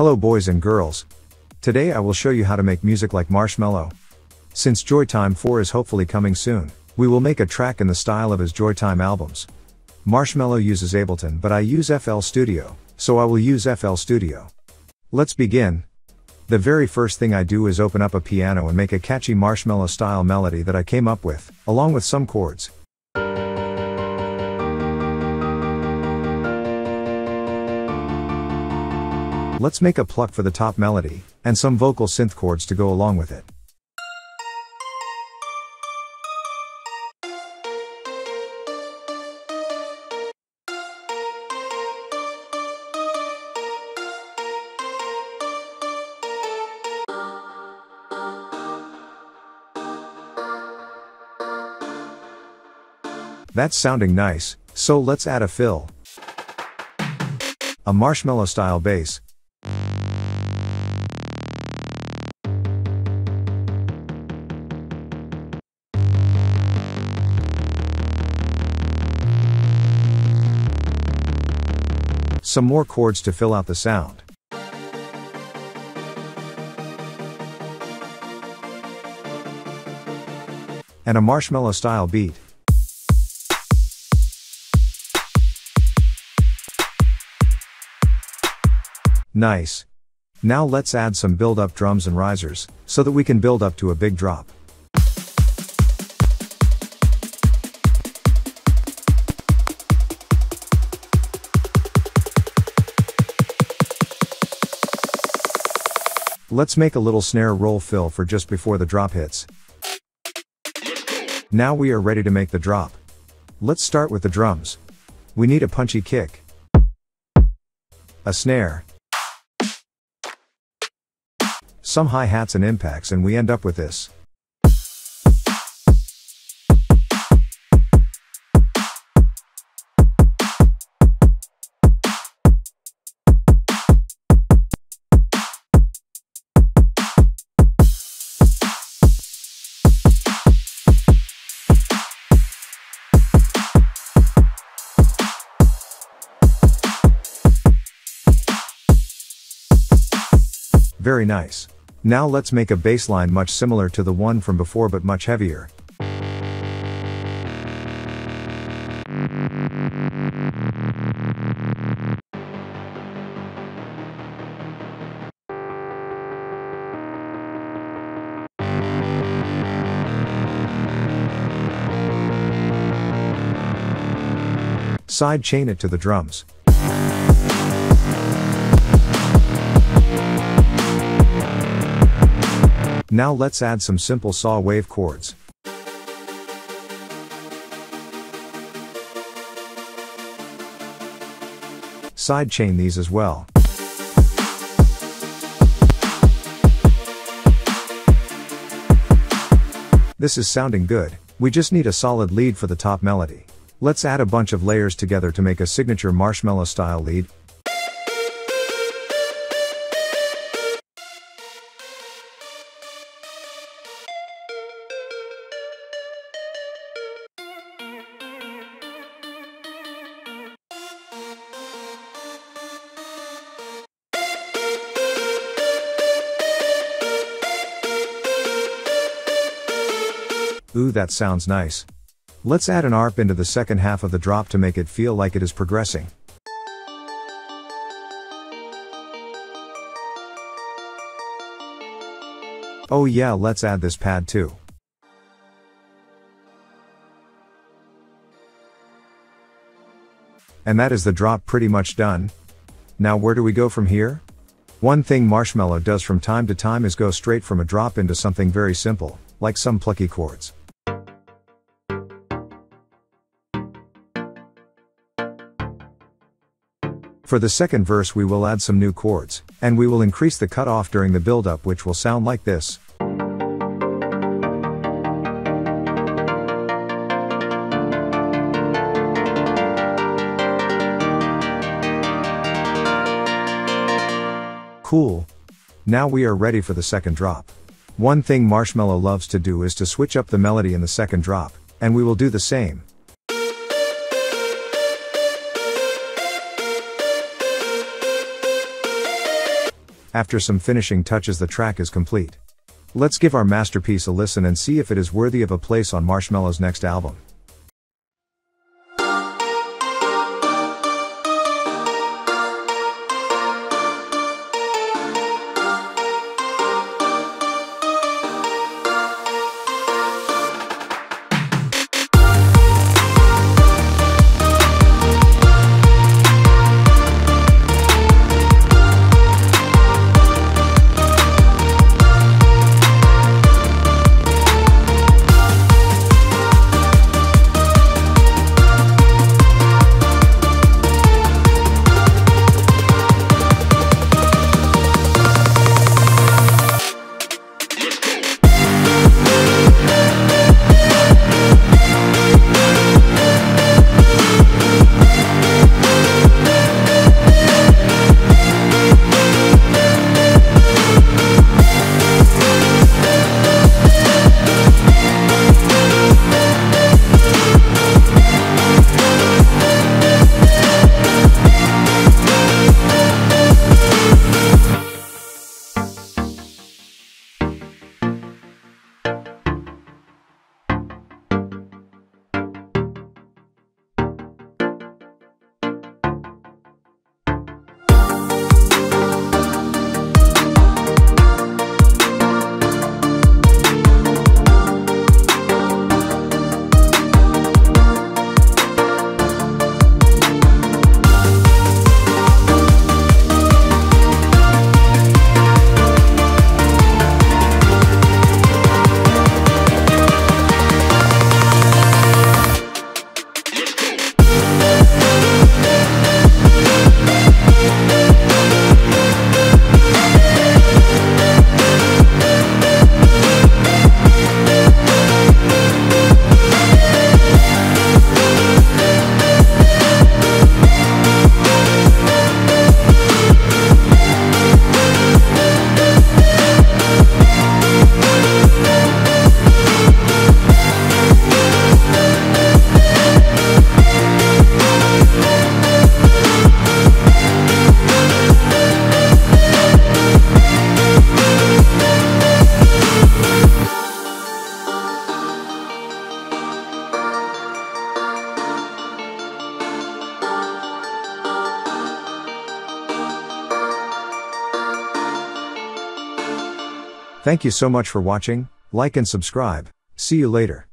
Hello boys and girls. Today I will show you how to make music like Marshmello. Since Joytime 4 is hopefully coming soon, we will make a track in the style of his Joytime albums. Marshmello uses Ableton but I use FL Studio, so I will use FL Studio. Let's begin. The very first thing I do is open up a piano and make a catchy Marshmello style melody that I came up with, along with some chords. Let's make a pluck for the top melody, and some vocal synth chords to go along with it. That's sounding nice, so let's add a fill. A Marshmello style bass, Some more chords to fill out the sound. And a Marshmello style beat. Nice. Now let's add some build up drums and risers, so that we can build up to a big drop. Let's make a little snare roll fill for just before the drop hits. Now we are ready to make the drop. Let's start with the drums. We need a punchy kick, a snare, some hi-hats and impacts and we end up with this. Very nice. Now let's make a bass line much similar to the one from before but much heavier. Side chain it to the drums. Now let's add some simple saw wave chords. Sidechain these as well. This is sounding good, we just need a solid lead for the top melody. Let's add a bunch of layers together to make a signature Marshmello style lead, Ooh that sounds nice. Let's add an ARP into the second half of the drop to make it feel like it is progressing. Oh yeah let's add this pad too. And that is the drop pretty much done. Now where do we go from here? One thing Marshmello does from time to time is go straight from a drop into something very simple, like some plucky chords. For the second verse we will add some new chords, and we will increase the cutoff during the build-up which will sound like this. Cool. Now we are ready for the second drop. One thing Marshmello loves to do is to switch up the melody in the second drop, and we will do the same. After some finishing touches the track is complete. Let's give our masterpiece a listen and see if it is worthy of a place on Marshmello's next album. Thank you so much for watching, like and subscribe, see you later.